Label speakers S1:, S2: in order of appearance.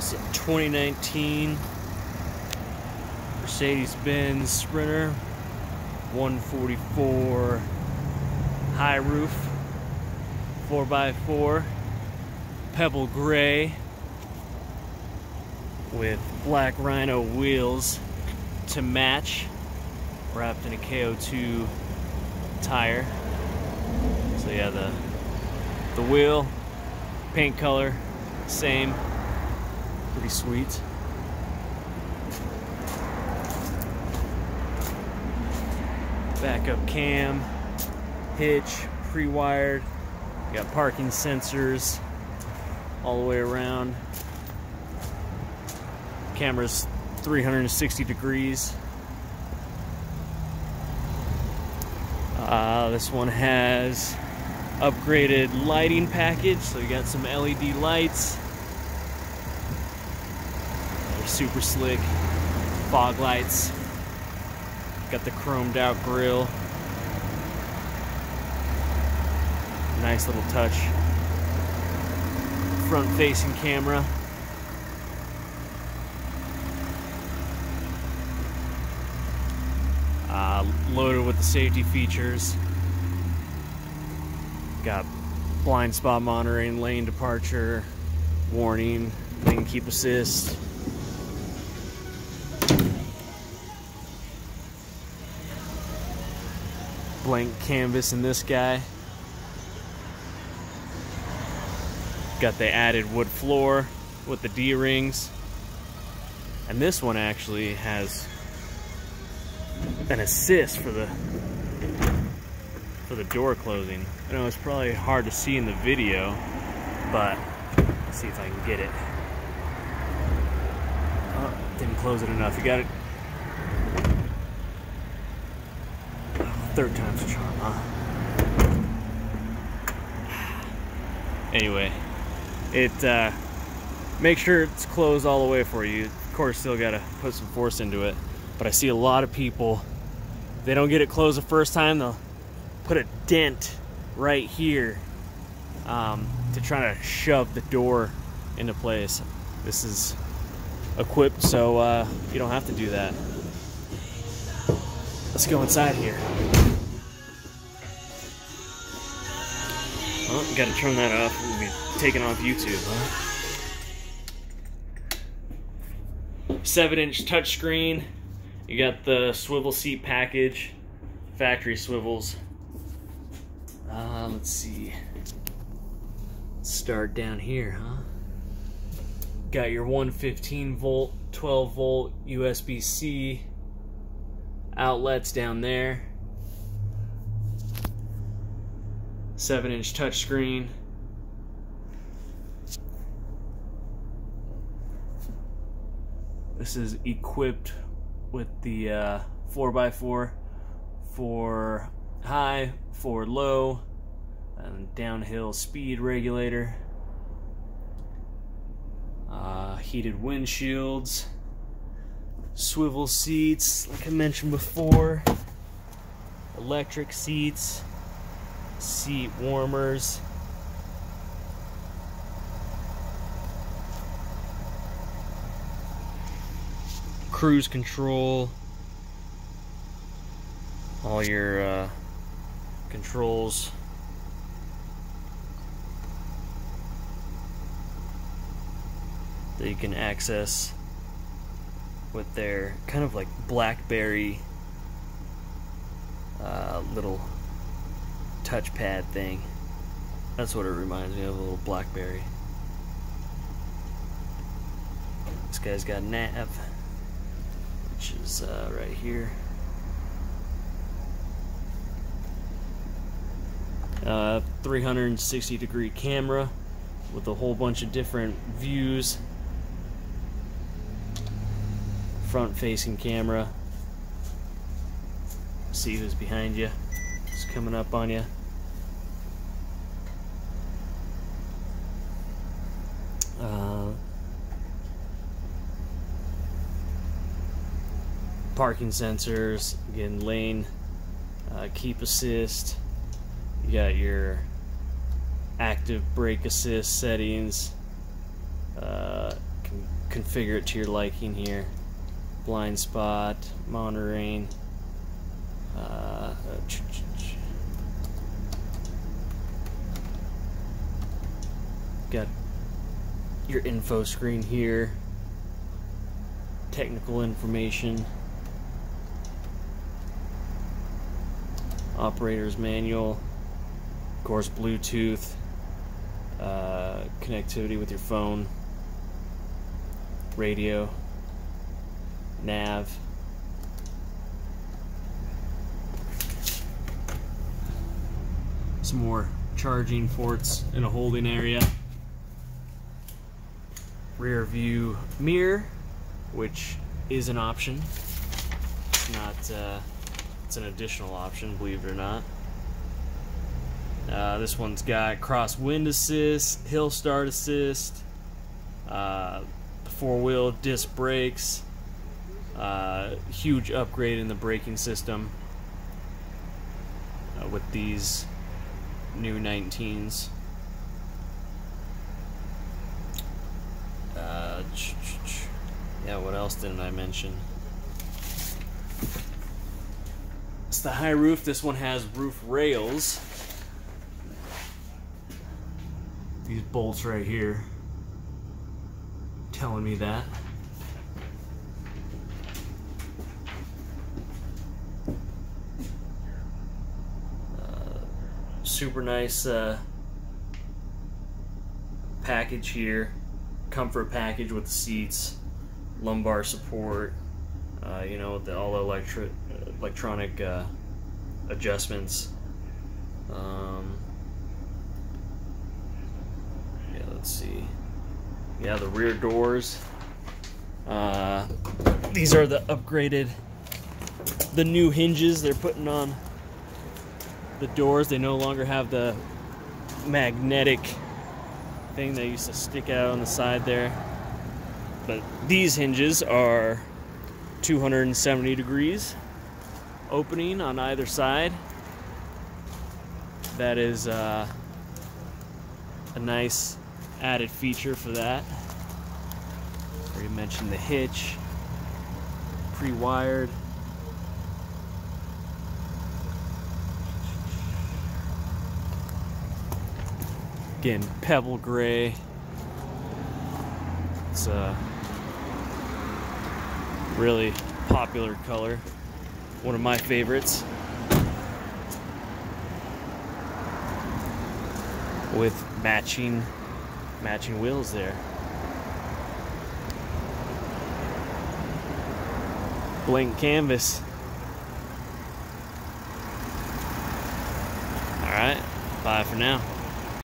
S1: It's a 2019 Mercedes-Benz Sprinter 144 high roof 4x4 pebble gray with black rhino wheels to match wrapped in a KO2 tire. So yeah the the wheel paint color same pretty sweet. Backup cam hitch pre-wired got parking sensors all the way around. Camera's 360 degrees. Uh, this one has upgraded lighting package so you got some LED lights they're super slick. Fog lights. Got the chromed out grill. Nice little touch. Front facing camera. Uh, loaded with the safety features. Got blind spot monitoring lane departure warning lane keep assist blank canvas in this guy got the added wood floor with the D-rings and this one actually has an assist for the for the door closing. I know it's probably hard to see in the video, but let's see if I can get it. Oh, didn't close it enough. You got it. Third time's a charm, huh? Anyway, it uh, make sure it's closed all the way for you. Of course, still gotta put some force into it. But I see a lot of people, they don't get it closed the first time, they'll put a dent right here um, to try to shove the door into place. This is equipped so uh, you don't have to do that. Let's go inside here. Gotta turn that off. We'll be taken off YouTube, huh? 7 inch touchscreen. You got the swivel seat package, factory swivels. Uh, let's see. Start down here, huh? Got your 115 volt, 12 volt USB-C outlets down there. 7 inch touchscreen. This is equipped with the uh, 4x4 for high, for low, and downhill speed regulator. Uh, heated windshields, swivel seats, like I mentioned before, electric seats, seat warmers. cruise control, all your uh, controls. That you can access with their kind of like Blackberry uh, little touchpad thing. That's what it reminds me of, a little Blackberry. This guy's got nav which is uh, right here. Uh, 360 degree camera with a whole bunch of different views. Front facing camera. See who's behind you. It's coming up on you. Uh, parking sensors, again lane uh, keep assist, you got your active brake assist settings, uh, configure it to your liking here. Blind spot, monitoring. Uh, got your info screen here. Technical information. Operator's manual. Of course, Bluetooth. Uh, connectivity with your phone radio, nav. Some more charging ports in a holding area. Rear view mirror, which is an option. It's not, uh, it's an additional option, believe it or not. Uh, this one's got cross wind assist, hill start assist, uh, four wheel disc brakes, uh, huge upgrade in the braking system uh, with these new 19s. Uh, yeah, what else didn't I mention? The high roof. This one has roof rails. These bolts right here telling me that. Uh, super nice uh, package here. Comfort package with the seats, lumbar support, uh, you know, the all electric electronic uh, adjustments. Um, yeah, let's see yeah, the rear doors. Uh, these are the upgraded, the new hinges they're putting on the doors. They no longer have the magnetic thing that used to stick out on the side there. But these hinges are 270 degrees opening on either side. That is uh, a nice added feature for that. Already mentioned the hitch, pre-wired. Again, pebble gray. It's a really popular color. One of my favorites. With matching matching wheels there. Blank canvas. Alright, bye for now.